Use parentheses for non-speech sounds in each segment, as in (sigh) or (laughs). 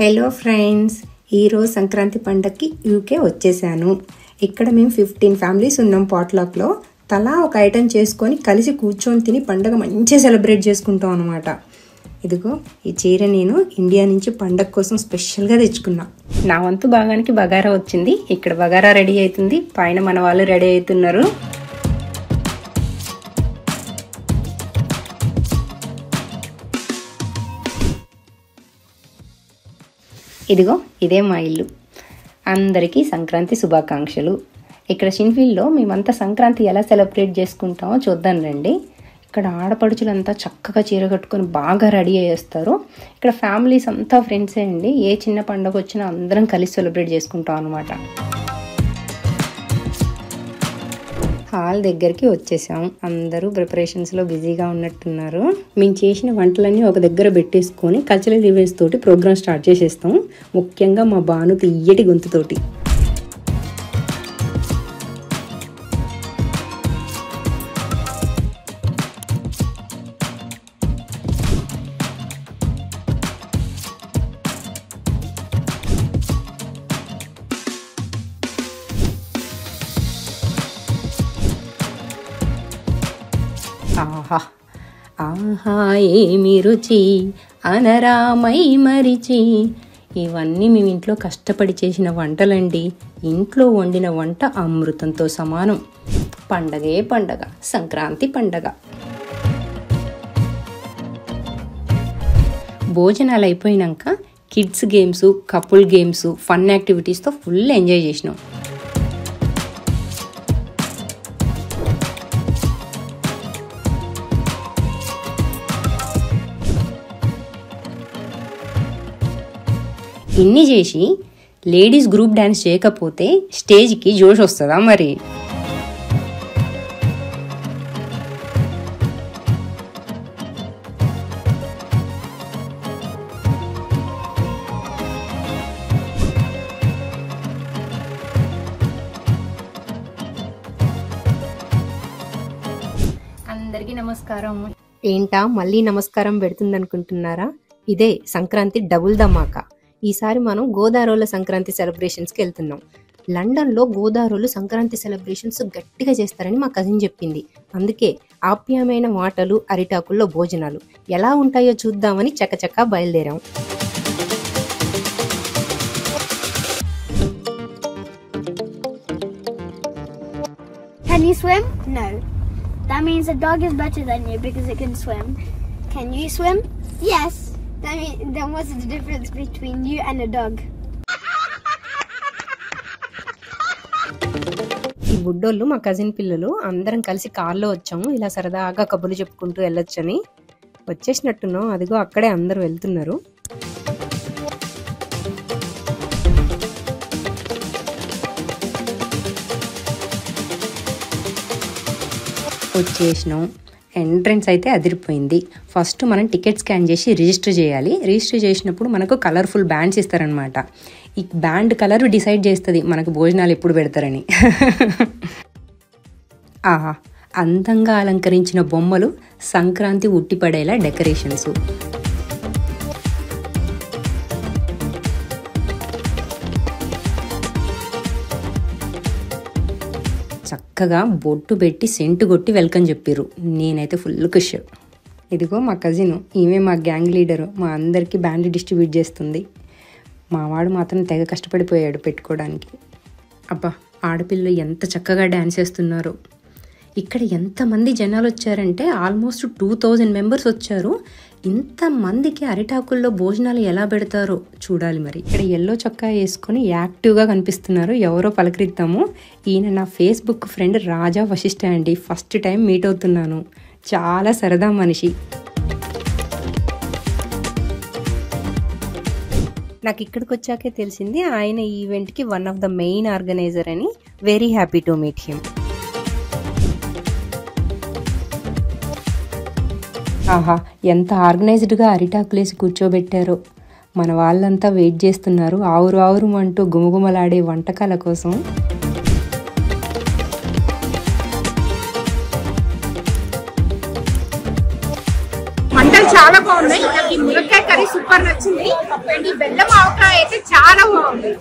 Hello friends ఈరోజు సంక్రాంతి పండగకి UK వచ్చేసాను. ఇక్కడ మేము ఫిఫ్టీన్ ఫ్యామిలీస్ ఉన్నాం పాట్లాక్లో తలా ఒక ఐటెం చేసుకొని కలిసి కూర్చొని తిని పండగ మంచిగా సెలబ్రేట్ చేసుకుంటాం అనమాట ఇదిగో ఈ చీర నేను ఇండియా నుంచి పండగ కోసం స్పెషల్గా తెచ్చుకున్నా. నా వంతు భాగానికి బగారా వచ్చింది. ఇక్కడ బగారా రెడీ అవుతుంది. పైన మన వాళ్ళు రెడీ అవుతున్నారు. ఇదిగో ఇదే మా ఇల్లు. అందరికీ సంక్రాంతి శుభాకాంక్షలు. ఇక్కడ షిన్ఫీల్డ్లో మేమంతా సంక్రాంతి ఎలా సెలబ్రేట్ చేసుకుంటామో చూద్దాం రండి. ఇక్కడ ఆడపడుచులంతా చక్కగా చీర కట్టుకొని బాగా రెడీ అయ్యేస్తారు. ఇక్కడ ఫ్యామిలీస్ అంతా ఫ్రెండ్సే అండి. ఏ చిన్న పండుగ వచ్చినా అందరం కలిసి సెలబ్రేట్ చేసుకుంటాం అనమాట హాల్ దగ్గరికి వచ్చేసాం. అందరూ ప్రిపరేషన్స్లో బిజీగా ఉన్నట్టున్నారు. మేము చేసిన వంటలన్నీ ఒక దగ్గర పెట్టేసుకొని కల్చరల్ ఈవెంట్స్ తోటి ప్రోగ్రామ్ స్టార్ట్ చేసేస్తాం. ముఖ్యంగా మా బాను తీయటి గొంతుతోటి ఆహా. ఆహా ఏమి రుచి? అనరామై మరిచి. ఇవన్నీ మేము ఇంట్లో కష్టపడి చేసిన వంటలండి. ఇంట్లో వండిన వంట అమృతంతో సమానం. పండగే పండగ సంక్రాంతి పండగ. భోజనాలు అయిపోయినాక kids games couple games fun యాక్టివిటీస్తో full enjoy చేసినాం. ఇన్ని చేసి లేడీస్ గ్రూప్ డ్యాన్స్ చేయకపోతే స్టేజ్కి జోష్ వస్తుందా మరి? అందరికీ నమస్కారం. ఏంటా మళ్ళీ నమస్కారం పెడుతుంది అనుకుంటున్నారా ఇదే సంక్రాంతి డబుల్ ధమాకా. ఈసారి మనం గోదావరిలో సంక్రాంతి సెలబ్రేషన్స్కి వెళ్తున్నాం లండన్లో గోదావరిలో సంక్రాంతి సెలబ్రేషన్స్ గట్టిగా చేస్తారని మా కజిన్ చెప్పింది అందుకే ఆప్యాయమైన మాటలు అరిటాకుల్లో భోజనాలు ఎలా ఉంటాయో చూద్దామని చకచకా బయలుదేరాం Can you swim? No. That means a dog is better than you because it can swim. Can you swim? Yes. That mean, then what's the difference between you and a dog? ఈ బుడ్డోళ్ళు మా cousin పిల్లలు అందరం కలిసి కార్లో వచ్చాము. ఇలా సరదాగా కబుర్లు చెప్పుకుంటూ వెళ్ళొచ్చని. వచ్చేసినట్టున్నాం. అదిగో అక్కడే అందరూ వెళ్తున్నారు. వచ్చేసినాం. ఎంట్రన్స్ అయితే అదిరిపోయింది. ఫస్ట్ మనం టికెట్ స్కాన్ చేసి రిజిస్టర్ చేయాలి. రిజిస్టర్ చేసినప్పుడు మనకు కలర్ఫుల్ బ్యాండ్స్ ఇస్తారనమాట ఈ బ్యాండ్ కలర్ డిసైడ్ చేస్తుంది. మనకు భోజనాలు ఎప్పుడు పెడతారని. (laughs) ఆహా అందంగా అలంకరించిన బొమ్మలు సంక్రాంతి ఉట్టిపడేలా డెకరేషన్స్. చక్కగా బొట్టు పెట్టి సెంటు కొట్టి వెల్కమ్ చెప్పారు నేనైతే ఫుల్ ఖుష్. ఇదిగో మా కజిన్ ఈమె మా గ్యాంగ్ లీడరు మా అందరికీ బ్యాండ్ డిస్ట్రిబ్యూట్ చేస్తుంది. మావాడు మాత్రం తెగ కష్టపడిపోయాడు పెట్టుకోవడానికి. అబ్బా ఆడపిల్లలు ఎంత చక్కగా డ్యాన్స్ చేస్తున్నారో. ఇక్కడ ఎంతమంది జనాలు వచ్చారంటే ఆల్మోస్ట్ టూ థౌజండ్ మెంబర్స్ వచ్చారు. ఇంతమందికి అరిటాకుల్లో భోజనాలు ఎలా పెడతారో చూడాలి మరి. ఇక్కడ ఎల్లో చొక్కా వేసుకొని యాక్టివ్గా కనిపిస్తున్నారు. ఎవరో పలకరిద్దాము. ఈయన నా ఫేస్బుక్ ఫ్రెండ్ రాజా వశిష్ఠ అండి. ఫస్ట్ టైం మీట్ అవుతున్నాను. చాలా సరదా మనిషి. నాకు ఇక్కడికి వచ్చాకే తెలిసింది. ఆయన ఈవెంట్కి one of the main organiser అని. Very happy to meet him. ఆహా ఎంత ఆర్గనైజ్డ్గా అరిటాకులేసి కూర్చోబెట్టారో. మన వాళ్ళంతా వెయిట్ చేస్తున్నారు ఆవురు ఆవురు అంటూ గుమగుమలాడే వంటకాల కోసం. వంటలు చాలా బాగున్నాయి. నాకు ఈ మునక్కాయ కర్రీ సూపర్ నచ్చింది. అండ్ ఈ బెల్లం ఆవకాయ అయితే చాలా బాగుంది.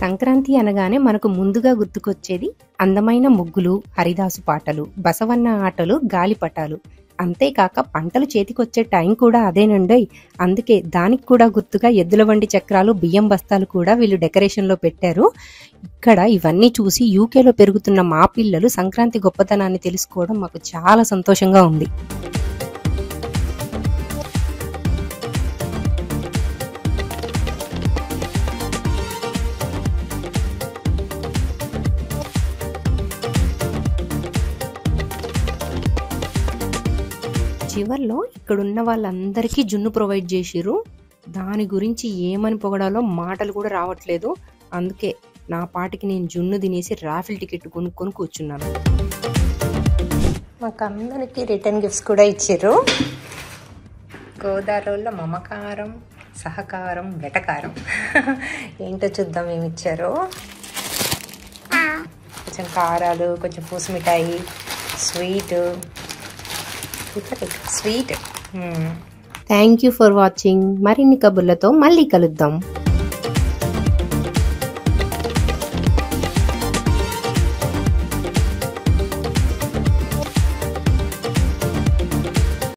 సంక్రాంతి అనగానే మనకు ముందుగా గుర్తుకొచ్చేది అందమైన ముగ్గులు హరిదాసు పాటలు బసవన్న ఆటలు గాలిపటాలు. అంతేకాక పంటలు చేతికొచ్చే టైం కూడా అదేనండి అందుకే దానికి కూడా గుర్తుగా ఎద్దుల బండి చక్రాలు బియ్యం బస్తాలు కూడా వీళ్ళు డెకరేషన్లో పెట్టారు. ఇక్కడ ఇవన్నీ చూసి యూకేలో పెరుగుతున్న మా పిల్లలు సంక్రాంతి గొప్పతనాన్ని తెలుసుకోవడం మాకు చాలా సంతోషంగా ఉంది. చివర్లో ఇక్కడున్న వాళ్ళందరికీ జున్ను ప్రొవైడ్ చేసిర్రు. దాని గురించి ఏమని పొగడాలో మాటలు కూడా రావట్లేదు. అందుకే నా పాటికి నేను జున్ను తినేసి రాఫిల్ టికెట్ కొనుక్కొని కూర్చున్నాను. మాకు అందరికీ రిటర్న్ గిఫ్ట్స్ కూడా ఇచ్చారు గోదావరిలో మమకారం సహకారం వెటకారం. ఏంటో చూద్దాం ఏమి ఇచ్చారో. కొంచెం కారాలు కొంచెం పూసి మిఠాయి sweet. Sweet thank you for watching మరిన్ని కబుర్లతో మళ్ళీ కలుద్దాం.